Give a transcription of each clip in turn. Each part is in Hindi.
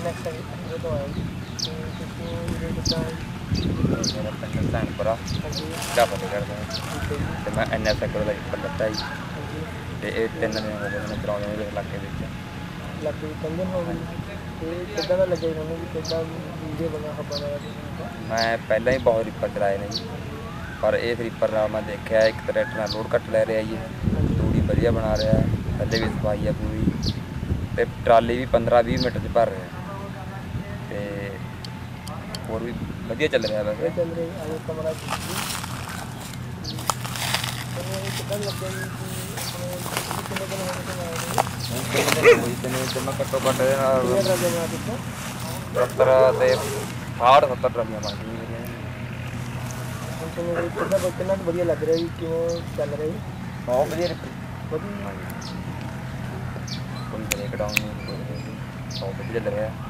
ਐਨਐਕਸ ਇਹ ਤੋਂ ਆਇਆ ਜੀ ਤੇ ਤੁਸੀਂ ਇਹ ਕਿੱਦਾਂ ਮੇਰਾ ਪਿੰਡ ਸੈਨਪੁਰਾ। ਹਾਂਜੀ। ਦਾ ਫਤਿਹਗੜ੍ਹ ਦਾ। ਠੀਕ ਹੈ ਜੀ। ਤੇ ਮੈਂ ਐਗਰੋ ਦਾ ਇੱਕ ਲੱਤਾ ਜੀ ਤੇ ਇਹ ਤਿੰਨ ਦਿਨ ਹੋ ਗਏ ਮੈਨੂੰ ਕਰਾਉਂਦੇ ਨੇ ਇਸ ਇਲਾਕੇ ਵਿੱਚ। ਲੱਗ ਗਈ ਕੰਜਨ ਹੋ ਗਈ ਤੇ ਕਿੱਦਾਂ ਦਾ ਲੱਗਿਆ ਤੁਹਾਨੂੰ ਵੀ? ਕਿੱਦਾਂ ਵੀਡੀਓ ਬਣਾ ਖਬਰ ਆਇਆ ਜੀ? ਮੈਂ ਪਹਿਲਾਂ ਹੀ ਬਹੁਤ ਰੀਪਰ ਚਲਾਏ ਨੇ ਜੀ। ਪਰ ਇਹ ਰੀਪਰ ਨਾਲ ਮੈਂ ਦੇਖਿਆ ਇੱਕ ਟਰੈਕਟਰ ਨਾਲ ਲੋਡ ਕੱਟ ਲੈ ਰਿਹਾ ਜੀ। ਤੂੜੀ ਵਧੀਆ ਬਣਾ ਰਿਹਾ। ਹੈ, ਥੱਲੇ ਵੀ ਸਫ਼ਾਈ ਆ ਪੂਰੀ। ਤੇ ਟਰਾਲੀ ਵੀ 15-20 ਮਿੰਟ 'ਚ ਭਰ ਰਿਹਾ। पे और भी बढ़िया चल रहा है वैसे चल रही है कमरा घट्टो घट सत्तर से साठ सत्तर ट्रक हमारे कितना कितना बढ़िया लग रहा है क्यों चल रही बहुत बढ़िया कोई ब्रेक डाउन नहीं बहुत बढ़िया लग रहा है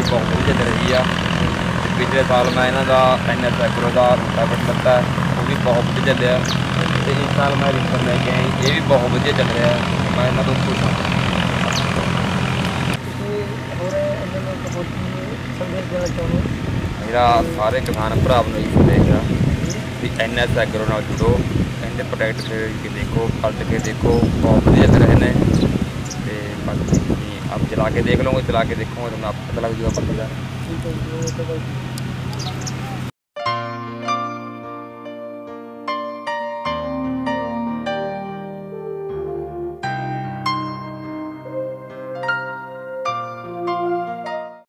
ਨਹੀਂ। ਬਹੁਤ ਵਧੀਆ ਚੱਲ ਰਿਹਾ ਮੈਂ ਬਹੁਤ ਮੈਂ ਪਤਾ ਜੀ ਹਾਂਜੀ ਬਹੁਤ ਵਧੀਆ ਚੱਲ ਰਿਹਾ ਹੈਗੀ ਇਹ ਤੇ ਕੋਈ ਤਿੰਨ ਦਿਨ ਹੋ ਚੱਲ ਰਿਹਾ ਕੋਈ ਬ੍ਰੇਕ ਡਾਊਨ ਨਹੀਂ ਹੈਗੀ ਤੁਸੀਂ ਕੰਮ ਕਰਨ ਲੱਗੇ ਜੀ ਕੋਈ ਹੋਰ ਕੋਈ ਬਹੁਤ ਵਧੀਆ ਚੱਲ ਰਿਹਾ ਮੈਂ ਬਹੁਤ ਖੁਸ਼ ਹਾਂ ਬਸ ਜੀ ਖਤਮ ਆ ਰਹੀ ਮੈਂ ਅੰਦਰ ਕੋਈ ਐਗਰੀ ਦੀ ਹੋਟਲ ਦੀ ਕਰ ਰਹੇ ਹਾਂ ਆਪਣੇ ਲਈ ਹਾਂਜੀ ਵੀਰ ਜੀ, ਮੇਰੇ ਕੋਲ 2010 ਮਾਡਲ ਦਾ ਹੈ ਨਾ ਇਹ ਬਹੁਤ ਵਧੀਆ ਚੱਲ ਰਹੀ ਆ ਤੇ ਪਿਛਲੇ ਸਾਲ ਮੈਂ ਇਹਨਾਂ ਦਾ ਐਨਐਸ ਐਗਰੋ ਦਾ ਰੂਟਾਵਟ ਲੱਤਾ ਹੈ, ਉਹ ਵੀ ਬਹੁਤ ਵਧੀਆ ਚੱਲਿਆ ਤੇ ਇਸ ਸਾਲ ਮੈਂ ਰਿਪਰ ਲੈ ਕੇ ਆਈ ਇਹ ਵੀ ਬਹੁਤ ਵਧੀਆ ਚੱਲ ਰਿਹਾ ਹੈ। ਮੈਂ ਇਹਨਾਂ ਤੋਂ ਖੁਸ਼ ਹਾਂ ਤੁਸੀਂ ਹੋਰ ਅੰਦਰ ਨੂੰ ਬਹੁਤ ਸੰਦੇਸ਼ ਦੇਣਾ ਚਾਹੁੰਦੇ ਹੋ ਮੇਰਾ ਸਾਰੇ ਕਿਸਾਨ ਭਰਾ ਨੂੰ ਇਹ ਸੰਦੇਸ਼ ਆ ਵੀ ਐਨਐਸ ਐਗਰੋ ਨਾਲ ਜੁੜੋ ਇਹਦੇ ਪ੍ਰੋਡਕਟ ਖਰੀਦ ਕੇ ਦੇਖੋ ਪਲਟ ਕੇ ਦੇਖੋ ਬਹੁਤ ਵਧੀਆ ਚੱਲ ਰਹੇ ਨੇ ਤੇ चला के देख लूँगा, चला के देखूँगा तो मैं आपको पता लग जाएगा, पता लगा